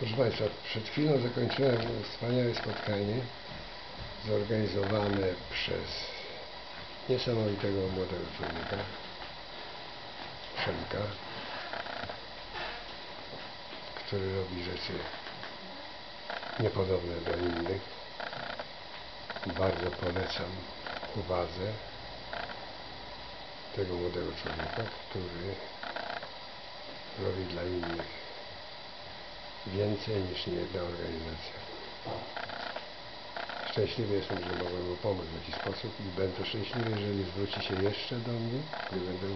Proszę Państwa, przed chwilą zakończyłem wspaniałe spotkanie zorganizowane przez niesamowitego młodego człowieka, który robi rzeczy niepodobne do innych. Bardzo polecam uwadze tego młodego człowieka, który robi dla innych więcej niż niejedna organizacja. Szczęśliwy jestem, że mogłem mu pomóc w jakiś sposób i będę szczęśliwy, jeżeli zwróci się jeszcze do mnie, gdy będę